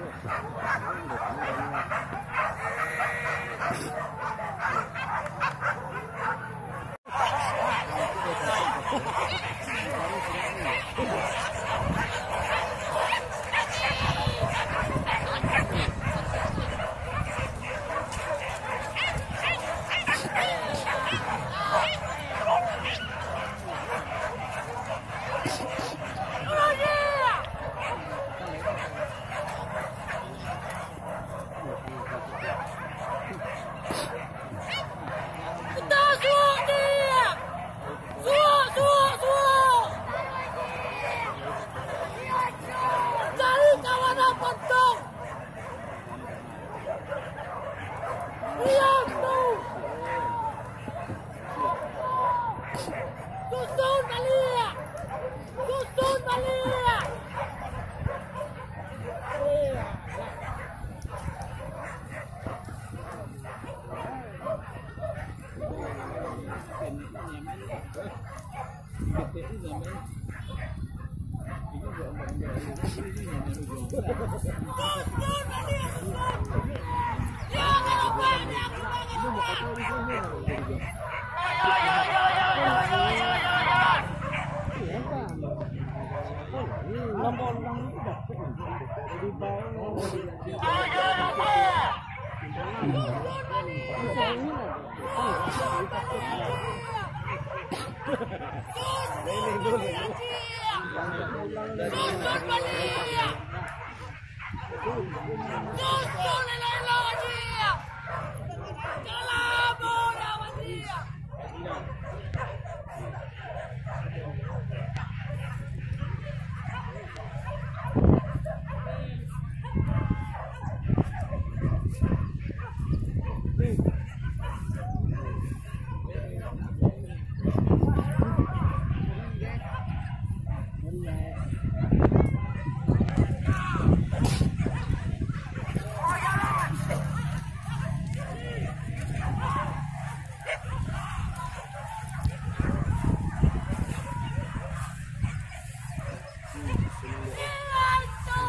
Yeah. Susun balik!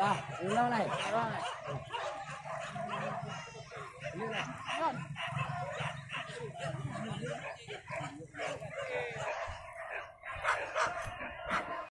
Rồi, lâu này, lâu này. Như này.